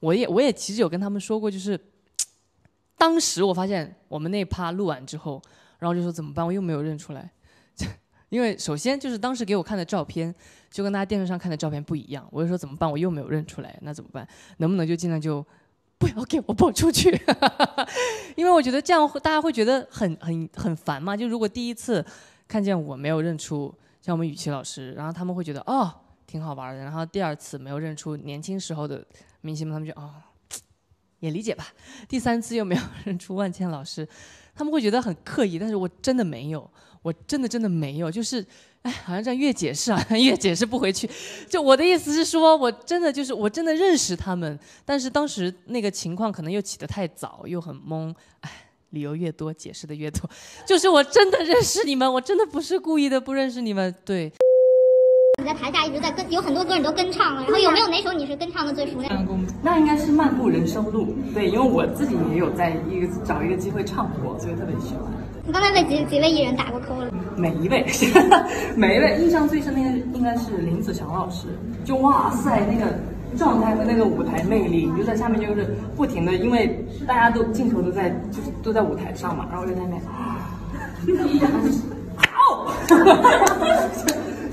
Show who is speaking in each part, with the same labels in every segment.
Speaker 1: 我也我也其实有跟他们说过，就是 当时我发现我们那趴录完之后，然后就说怎么办？我又没有认出来，因为首先就是当时给我看的照片就跟大家电视上看的照片不一样，我就说怎么办？我又没有认出来，那怎么办？能不能就尽量就不要给我播出去？因为我觉得这样大家会觉得很很很烦嘛。就如果第一次看见我没有认出像我们雨琦老师，然后他们会觉得哦挺好玩的，然后第二次没有认出年轻时候的明星们，他们就哦也理解吧。第三次又没有认出万茜老师，他们会觉得很刻意，但是我真的没有，我真的真的没有，就是哎，好像这样越解释啊越解释不回去。就我的意思是说，我真的就是我真的认识他们，但是当时那个情况可能又起得太早，又很懵，哎。理由越多，解释的越多，就是我真的认识你们，我真的不是故意的不认识你们。对，
Speaker 2: 你在台下一直在跟，有很多歌你都跟唱了，然后有没有哪首你是跟唱的最熟练？
Speaker 3: 那应该是《漫步人生路》，对，因为我自己也有在一个找一个机会唱过，所以特别喜欢。
Speaker 2: 你刚才为几几位艺人打过 call 了？
Speaker 3: 每一位，每一位，印象最深的应该是林子祥老师，就哇塞那个。状态和那个舞台魅力，你就在下面就是不停的，因为大家都镜头都在就是都在舞台上嘛，然后就在那边，好，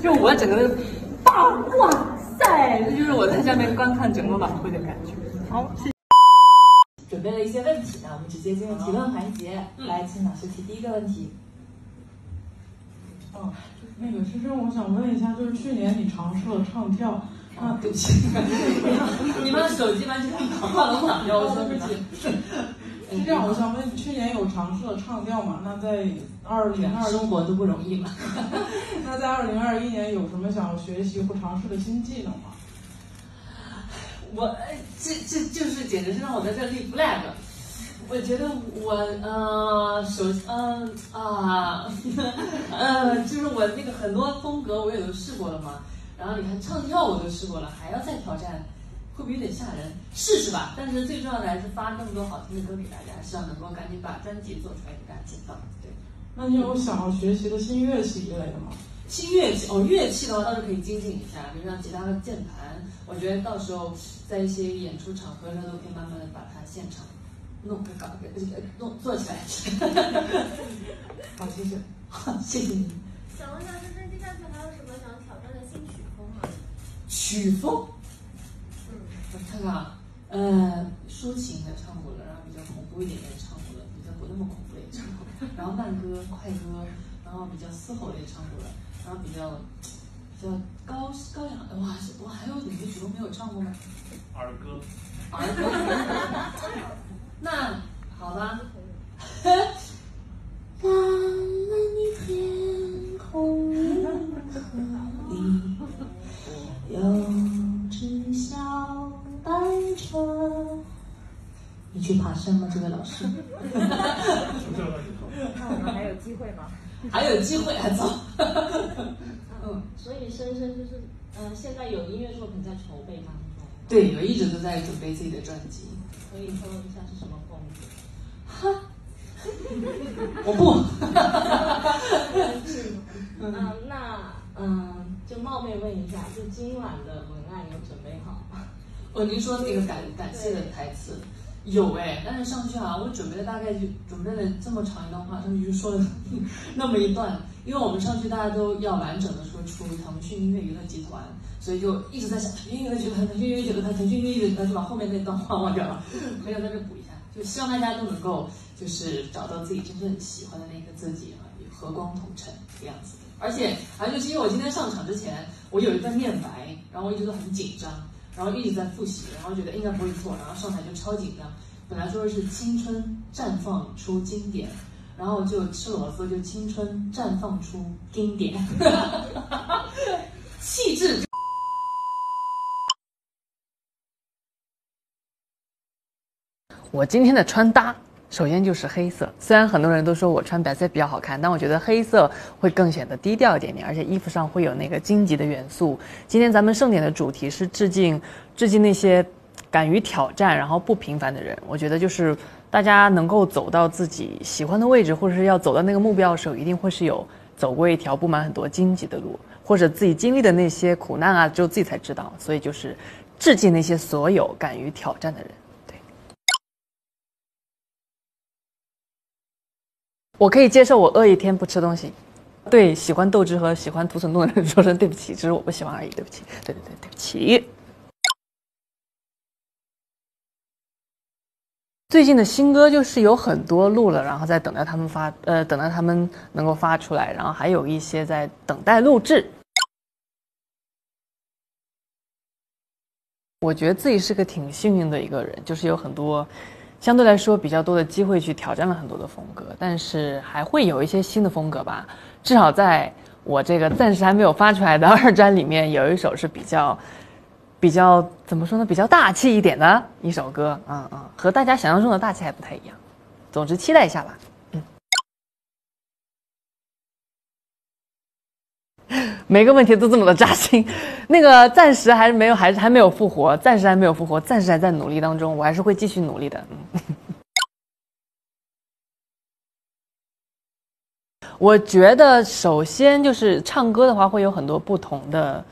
Speaker 3: 就我整个的棒，哇塞，这就是我在下面观看整个晚会的感觉。好，谢谢
Speaker 4: 准备了一些问题呢，我们直接进入提问环节。来，请老师提第一个问题。
Speaker 5: 哦，那个师生，我想问一下，就是去年你尝试了唱跳。啊，对不起，
Speaker 4: 你们手机完全换了款，要我说
Speaker 5: 对不起。是这样，我想问，去年有尝试了唱调吗？那在二零二
Speaker 4: 生活都不容易嘛。
Speaker 5: 那在二零二一年有什么想要学习或尝试的新技能吗？
Speaker 4: 我这这就是简直是让我在这立 flag。我觉得我呃，首嗯啊，呃，就是我那个很多风格我也都试过了嘛。然后你看唱跳我都试过了，还要再挑战，会不会有点吓人？试试吧。但是最重要的还是发那么多好听的歌给大家，希望能够赶紧把专辑做出来给大家见到。对。
Speaker 5: 那你有想要学习的新乐器之类的吗？
Speaker 4: 新乐器哦，乐器的话倒是可以精进一下，比如像吉他和键盘，我觉得到时候在一些演出场合上都可以慢慢的把它现场弄个搞个弄做起来。好，谢谢。好，谢谢你。
Speaker 6: 想问一下，这这接下去还有什么想挑战的新曲风吗？
Speaker 4: 曲风？啊，呃，抒情的唱过了，然后比较恐怖一点的唱过了，比较不那么恐怖的也唱过，然后慢歌、快歌，然后比较嘶吼的也唱过了，然后比较比较高高扬的，哇，我还有哪个曲目没有唱过吗？
Speaker 7: 儿歌。
Speaker 4: 儿歌。那好吧。去爬山吗，这位老师？
Speaker 6: 那我们还有机会吗？
Speaker 4: 还有机会，走。
Speaker 6: 嗯，所以深深就是，嗯，现在有音乐作品在筹备当中。
Speaker 4: 对，我一直都在准备自己的专辑。
Speaker 6: 可以透露一下是什么风
Speaker 4: 格？哈。我不，
Speaker 6: 嗯，那嗯，就冒昧问一下，就今晚的文案有准备好吗？
Speaker 4: 哦，您说那个感感谢的台词有哎，但是上去啊，我准备了大概就准备了这么长一段话，上去就说了 那么一段，因为我们上去大家都要完整的说出腾讯音乐娱乐集团，所以就一直在想腾讯音乐集团，腾讯音乐集团，腾讯音乐集团，就把后面那段话忘掉了，没有在这补一下，就希望大家都能够。就是找到自己真正喜欢的那个自己啊，和光同尘这个样子。而且，还就是因为我今天上场之前，我有一段念白，然后我一直都很紧张，然后一直在复习，然后觉得应该不会错，然后上台就超紧张。本来说的是青春绽放出经典，然后就赤裸裸说就青春绽放出经典，气质。
Speaker 1: 我今天的穿搭。首先就是黑色，虽然很多人都说我穿白色比较好看，但我觉得黑色会更显得低调一点点，而且衣服上会有那个荆棘的元素。今天咱们盛典的主题是致敬，致敬那些敢于挑战然后不平凡的人。我觉得就是大家能够走到自己喜欢的位置，或者是要走到那个目标的时候，一定会是有走过一条布满很多荆棘的路，或者自己经历的那些苦难啊，只有自己才知道。所以就是致敬那些所有敢于挑战的人。对，我可以接受我饿一天不吃东西。对喜欢豆汁和喜欢土笋冻的人说声对不起，只是我不喜欢而已，对不起。对对对，对不起。最近的新歌就是有很多录了，然后在等待他们发，呃，等待他们能够发出来，然后还有一些在等待录制。我觉得自己是个挺幸运的一个人，就是有很多相对来说比较多的机会去挑战了很多的风格，但是还会有一些新的风格吧。至少在我这个暂时还没有发出来的 二专里面，有一首是比较。比较怎么说呢？比较大气一点的一首歌，嗯嗯，和大家想象中的大气还不太一样。总之，期待一下吧。嗯，每个问题都这么的扎心。那个暂时还是没有，还是还没有复活，暂时还没有复活，暂时还在努力当中。我还是会继续努力的。嗯，我觉得首先就是唱歌的话，会有很多不同的。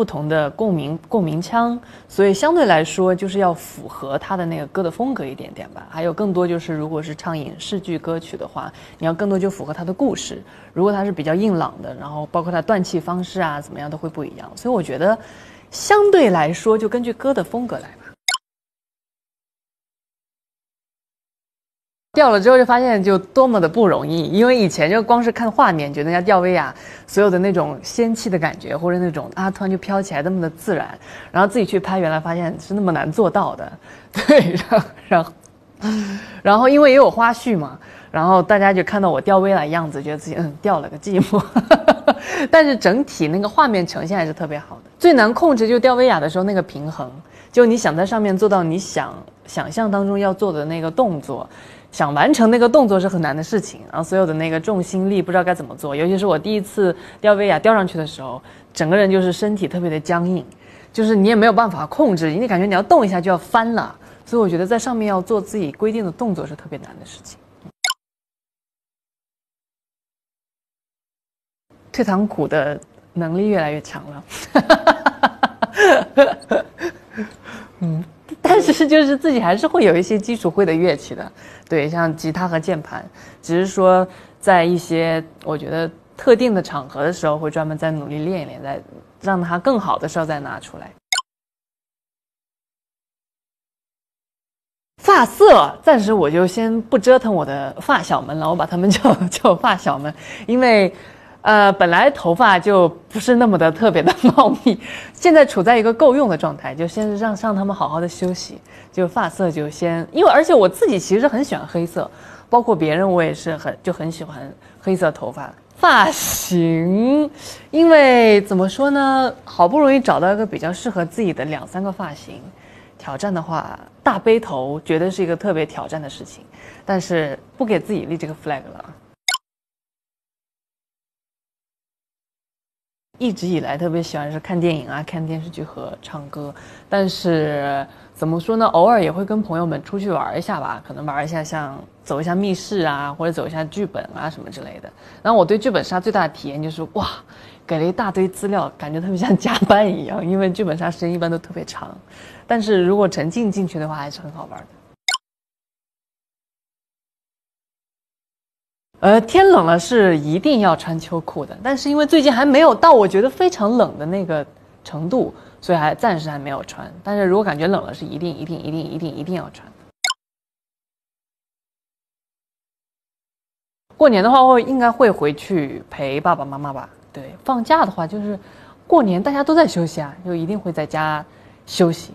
Speaker 1: 不同的共鸣共鸣腔，所以相对来说就是要符合他的那个歌的风格一点点吧。还有更多就是，如果是唱影视剧歌曲的话，你要更多就符合他的故事。如果他是比较硬朗的，然后包括他断气方式啊，怎么样都会不一样。所以我觉得，相对来说就根据歌的风格来。掉了之后就发现就多么的不容易，因为以前就光是看画面，觉得人家吊威亚所有的那种仙气的感觉，或者那种啊突然就飘起来那么的自然，然后自己去拍，原来发现是那么难做到的，对，然后然后然后因为也有花絮嘛，然后大家就看到我吊威亚的样子，觉得自己嗯掉了个寂寞，但是整体那个画面呈现还是特别好的。最难控制就吊威亚的时候那个平衡，就你想在上面做到你想想象当中要做的那个动作。想完成那个动作是很难的事情，然后所有的那个重心力不知道该怎么做，尤其是我第一次吊威亚吊上去的时候，整个人就是身体特别的僵硬，就是你也没有办法控制，你感觉你要动一下就要翻了，所以我觉得在上面要做自己规定的动作是特别难的事情。退堂鼓的能力越来越强了，但是就是自己还是会有一些基础会的乐器的，对，像吉他和键盘，只是说在一些我觉得特定的场合的时候，会专门再努力练一练，再让它更好的时候再拿出来。发色暂时我就先不折腾我的发小们了，我把他们 叫叫发小们，因为。呃，本来头发就不是那么的特别的茂密，现在处在一个够用的状态，就先让让他们好好的休息，就发色就先，因为而且我自己其实很喜欢黑色，包括别人我也是很就很喜欢黑色头发发型，因为怎么说呢，好不容易找到一个比较适合自己的两三个发型，挑战的话，大背头绝对是一个特别挑战的事情，但是不给自己立这个 flag 了。一直以来特别喜欢是看电影啊、看电视剧和唱歌，但是怎么说呢？偶尔也会跟朋友们出去玩一下吧，可能玩一下像走一下密室啊，或者走一下剧本啊什么之类的。然后我对剧本杀最大的体验就是哇，给了一大堆资料，感觉特别像加班一样，因为剧本杀时间一般都特别长，但是如果沉浸进去的话，还是很好玩的。呃，天冷了是一定要穿秋裤的，但是因为最近还没有到我觉得非常冷的那个程度，所以还暂时还没有穿。但是如果感觉冷了，是一定一定一定一定一定要穿。过年的话，会应该会回去陪爸爸妈妈吧？对，放假的话就是过年大家都在休息啊，就一定会在家休息。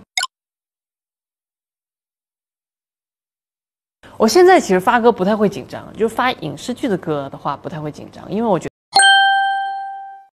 Speaker 1: 我现在其实发歌不太会紧张，就发影视剧的歌的话不太会紧张，因为我觉得。